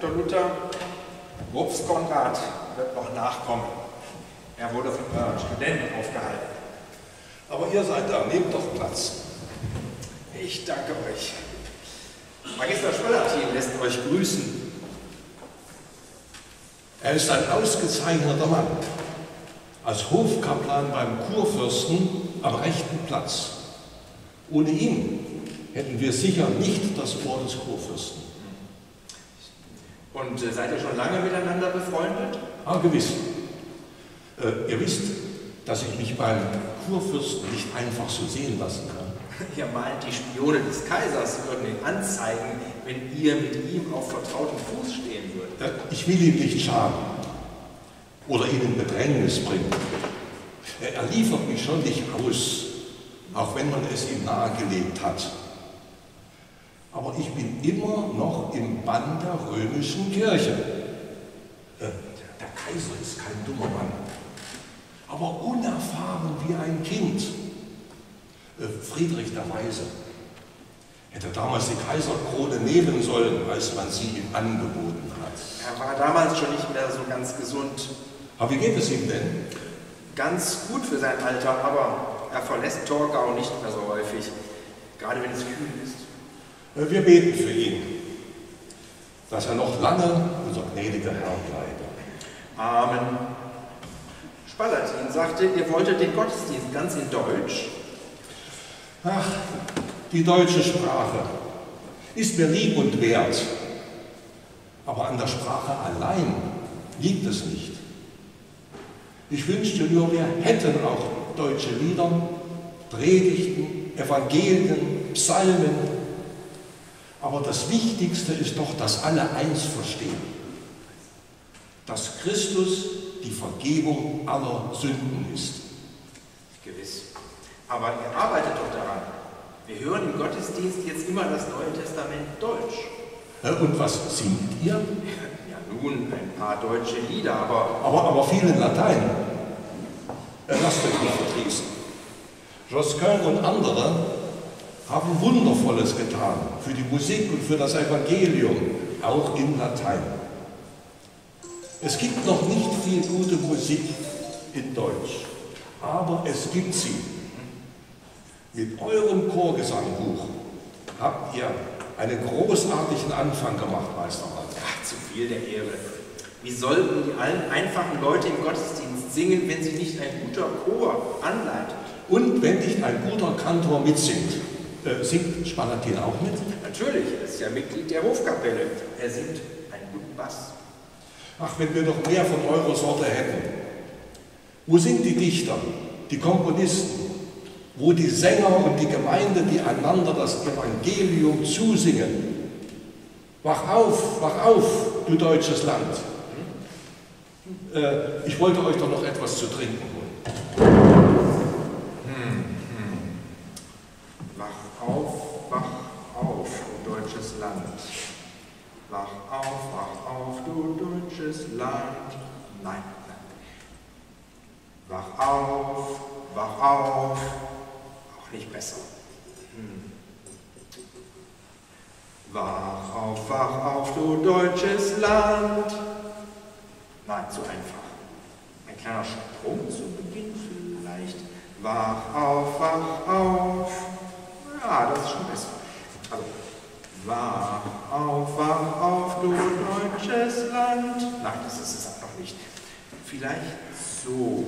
Dr. Luther. Propst Konrad wird noch nachkommen. Er wurde von euren Studenten aufgehalten. Aber ihr seid da, nehmt doch Platz. Ich danke euch. Magister Spalatin lässt euch grüßen. Er ist ein ausgezeichneter Mann. Als Hofkaplan beim Kurfürsten am rechten Platz. Ohne ihn hätten wir sicher nicht das Ohr des Kurfürsten. Und äh, seid ihr schon lange miteinander befreundet? Ah, gewiss. Äh, ihr wisst, dass ich mich beim Kurfürsten nicht einfach so sehen lassen kann. Ihr meint, die Spione des Kaisers würden ihn anzeigen, wenn ihr mit ihm auf vertrautem Fuß stehen würdet. Äh, Ich will ihm nicht schaden oder ihn in Bedrängnis bringen. Er er liefert mich schon nicht aus, auch wenn man es ihm nahegelegt hat. Aber ich bin immer noch im Bann der römischen Kirche. Äh, Der Kaiser ist kein dummer Mann, aber unerfahren wie ein Kind. Äh, Friedrich der Weise hätte damals die Kaiserkrone nehmen sollen, als man sie ihm angeboten hat. Er war damals schon nicht mehr so ganz gesund. Aber wie geht es ihm denn? Ganz gut für sein Alter, aber er verlässt Torgau nicht mehr so häufig. Gerade wenn es kühl ist. Äh, Wir beten für ihn, dass er noch lange unser gnädiger Herr bleibe. Amen. Spalatin sagte, ihr wolltet den Gottesdienst ganz in Deutsch. Ach, die deutsche Sprache ist mir lieb und wert. Aber an der Sprache allein liegt es nicht. Ich wünschte nur, wir hätten auch deutsche Lieder, Predigten, Evangelien, Psalmen. Aber das Wichtigste ist doch, dass alle eins verstehen. Dass Christus die Vergebung aller Sünden ist. Gewiss. Aber ihr arbeitet doch daran. Wir hören im Gottesdienst jetzt immer das Neue Testament Deutsch. Und was singt ihr? Ja, nun, ein paar deutsche Lieder, aber Aber, aber viel in Latein. Lasst euch nicht verdrießen. Josquin und andere haben Wundervolles getan für die Musik und für das Evangelium, auch in Latein. Es gibt noch nicht viel gute Musik in Deutsch, aber es gibt sie. Mit eurem Chorgesangbuch habt ihr einen großartigen Anfang gemacht, Meister Walter. ach, zu viel der Ehre. Wie sollten die allen einfachen Leute im Gottesdienst singen, wenn sie nicht ein guter Chor anleitet? Und wenn nicht ein guter Kantor mitsingt, äh, singt Spalatin auch mit? Natürlich, er ist ja Mitglied der Hofkapelle. Er singt einen guten Bass. Ach, wenn wir doch mehr von eurer Sorte hätten. Wo sind die Dichter, die Komponisten? Wo die Sänger und die Gemeinde, die einander das Evangelium zusingen? Wach auf, wach auf, du deutsches Land. Äh, ich wollte euch doch noch etwas zu trinken holen. Wach auf, wach auf, du deutsches Land. Wach auf, wach auf, du deutsches Land. Nein, nein. Wach auf, wach auf. Auch nicht besser. Hm. Wach auf, wach auf, du deutsches Land. Nein, zu einfach. Ein kleiner Sprung zu Beginn vielleicht. Wach auf, wach auf. Ja, das ist schon besser. Also, wach auf, wach auf, du deutsches Land. Nein, das ist es auch noch nicht. Vielleicht so.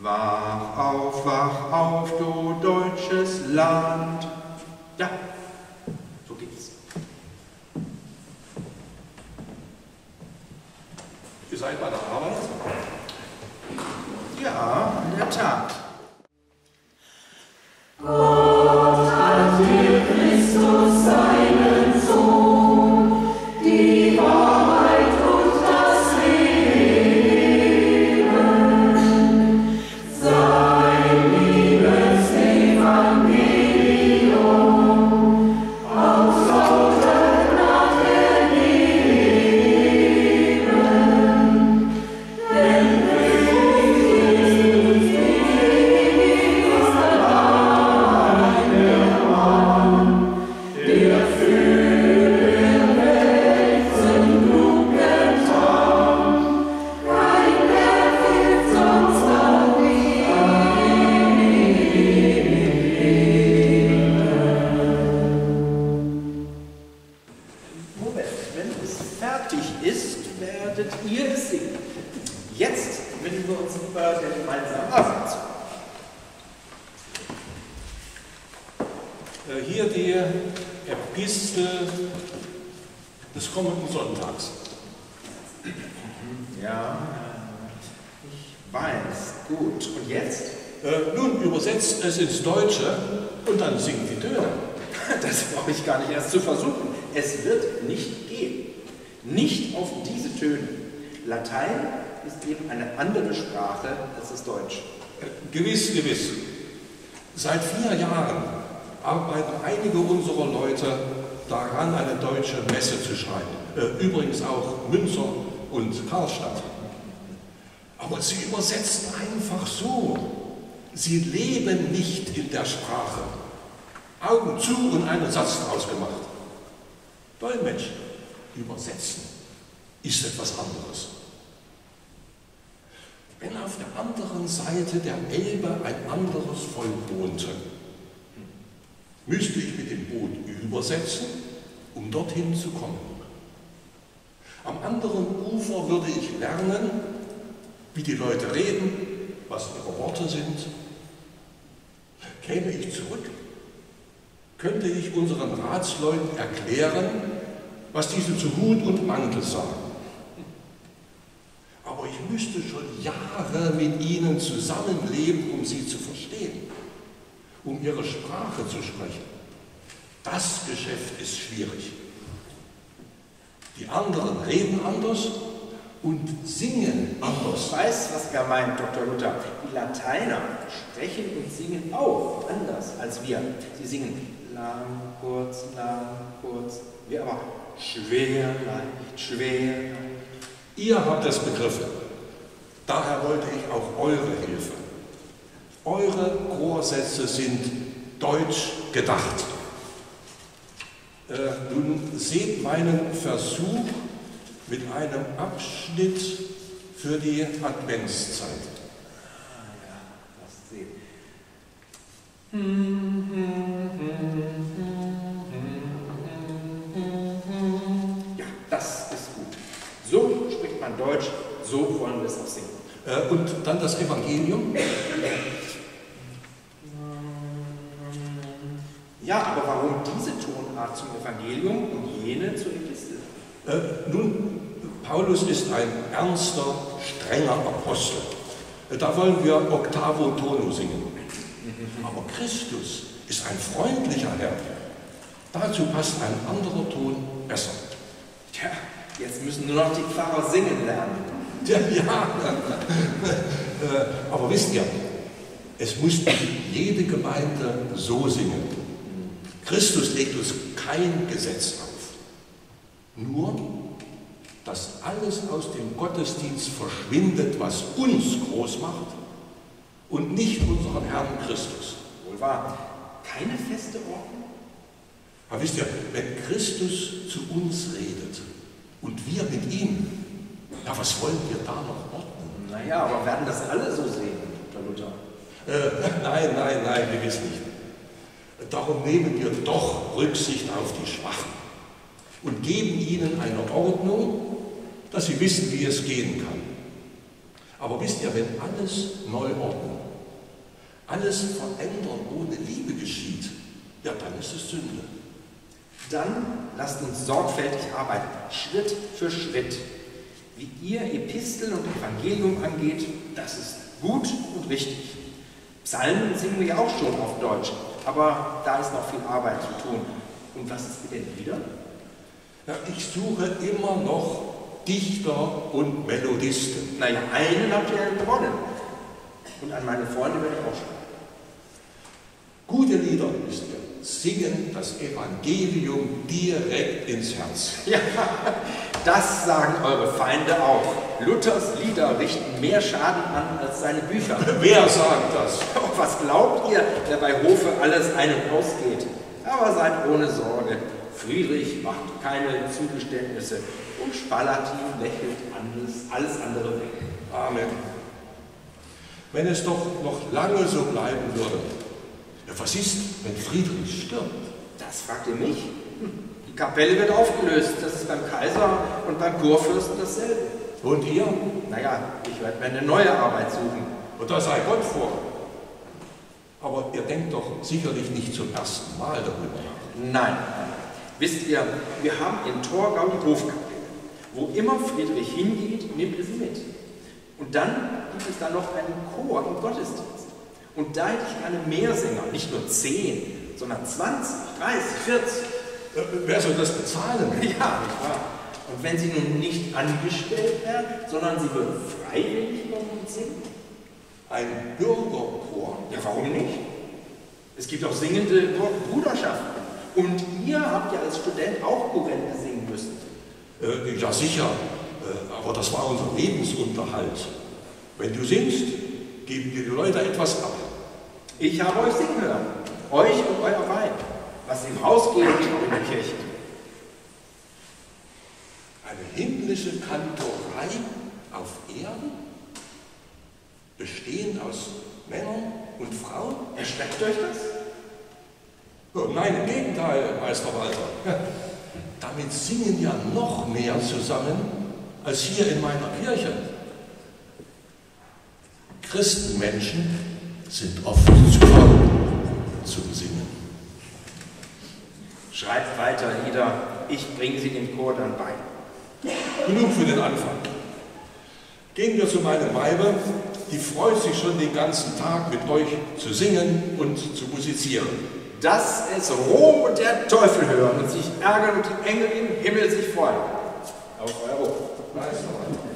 Wach auf, wach auf, du deutsches Land. Ja, so geht's. Ihr seid bei der Arbeit? Ja, in der Tat. Nun übersetzt es ins Deutsche und dann singt die Töne. Das brauche ich gar nicht erst zu versuchen. Es wird nicht gehen. Nicht auf diese Töne. Latein ist eben eine andere Sprache als das Deutsch. Äh, gewiss, gewiss. Seit vier Jahren arbeiten einige unserer Leute daran, eine deutsche Messe zu schreiben. Äh, übrigens auch Münster und Karlstadt. Aber sie übersetzen einfach so. Sie leben nicht in der Sprache. Augen zu und einen Satz draus gemacht. Dolmetschen, übersetzen, ist etwas anderes. Wenn auf der anderen Seite der Elbe ein anderes Volk wohnte, müsste ich mit dem Boot übersetzen, um dorthin zu kommen. Am anderen Ufer würde ich lernen, wie die Leute reden, was ihre Worte sind. Käme ich zurück, könnte ich unseren Ratsleuten erklären, was diese zu Hut und Mantel sagen. Aber ich müsste schon Jahre mit ihnen zusammenleben, um sie zu verstehen um ihre Sprache zu sprechen. Das Geschäft ist schwierig. Die anderen reden anders und singen anders. Ich weiß, was er meint, Dr. Luther. Die Lateiner sprechen und singen auch anders als wir. Sie singen lang, kurz, lang, kurz. Wir aber schwer, leicht, schwer. Ihr habt es begriffen. Daher wollte ich auch eure Hilfe. Eure Chorsätze sind deutsch gedacht. Äh, nun seht meinen Versuch mit einem Abschnitt für die Adventszeit. Ah, ja, das sehen. Ja, das ist gut. So spricht man Deutsch, so wollen wir es auch singen. Äh, und dann das Evangelium. Ja, aber warum diese Tonart zum Evangelium und jene zur Epistel? Äh, nun, Paulus ist ein ernster, strenger Apostel. Da wollen wir Octavo Tono singen. Aber Christus ist ein freundlicher Herr. Dazu passt ein anderer Ton besser. Tja, jetzt müssen nur noch die Pfarrer singen lernen. Ja, ja. Äh, aber wisst ihr, es muss jede Gemeinde so singen. Christus legt uns kein Gesetz auf. Nur, dass alles aus dem Gottesdienst verschwindet, was uns groß macht und nicht unseren Herrn Christus. Wohl wahr. Keine feste Ordnung? Aber wisst ihr, wenn Christus zu uns redet und wir mit ihm, ja, was wollen wir da noch ordnen? Naja, aber werden das alle so sehen, Dr. Luther? Äh, nein, nein, nein, gewiss nicht. Darum nehmen wir doch Rücksicht auf die Schwachen und geben ihnen eine Ordnung, dass sie wissen, wie es gehen kann. Aber wisst ihr, wenn alles neu ordnen, alles verändern ohne Liebe geschieht, ja, dann ist es Sünde. Dann lasst uns sorgfältig arbeiten, Schritt für Schritt. Wie ihr Epistel und Evangelium angeht, das ist gut und richtig. Psalmen singen wir ja auch schon auf Deutsch, aber da ist noch viel Arbeit zu tun. Und was ist mit den Liedern? Ja, ich suche immer noch Dichter und Melodisten. Naja, einen habt ihr ja gewonnen. Und an meine Freunde werde ich auch schreiben. Gute Lieder, wisst ihr, singen das Evangelium direkt ins Herz. Ja, das sagen eure Feinde auch. Luthers Lieder richten mehr Schaden an als seine Bücher. Wer sagt das? Was glaubt ihr, der bei Hofe alles ein- und ausgeht? Aber seid ohne Sorge. Friedrich macht keine Zugeständnisse und Spalatin lächelt alles, alles andere weg. Amen. Wenn es doch noch lange so bleiben würde. Ja, was ist, wenn Friedrich stirbt? Das fragt ihr mich? Hm, Die Kapelle wird aufgelöst. Das ist beim Kaiser und beim Kurfürsten dasselbe. Und ihr? Naja, ich werde mir eine neue Arbeit suchen. Und da sei Gott vor. Aber ihr denkt doch sicherlich nicht zum ersten Mal darüber nach. Nein. Wisst ihr, wir haben in Torgau die Hofkapelle. Wo immer Friedrich hingeht, nimmt er sie mit. Und dann gibt es da noch einen Chor im Gottesdienst. Und da hätte ich gerne mehr Sänger, nicht nur 10, sondern 20, 30, 40. Äh, wer soll das bezahlen? Ja, nicht wahr? Und wenn sie nun nicht angestellt werden, sondern sie würden freiwillig kommen und singen? Ein Bürgerchor? Ja, warum nicht? Es gibt auch singende Bruderschaften. Und ihr habt ja als Student auch Kurrente singen. Äh, ja, sicher. Äh, aber das war unser Lebensunterhalt. Wenn du singst, geben dir die Leute etwas ab. Ich habe euch singen hören. Euch und euer Weib. Was im Haus geht, geht auch in der Kirche. Eine himmlische Kantorei auf Erden, bestehend aus Männern und Frauen? Erschreckt euch das? Oh, nein, im Gegenteil, Meister Walter. Damit singen ja noch mehr zusammen als hier in meiner Kirche. Christenmenschen sind oft zu faul zum Singen. Schreibt weiter, Lieder, ich bringe sie dem Chor dann bei. Genug für den Anfang. Gehen wir zu meiner Weibe, die freut sich schon den ganzen Tag mit euch zu singen und zu musizieren. Dass es Rom und der Teufel hören und sich ärgern und die Engel im Himmel sich freuen. Auf. Meister.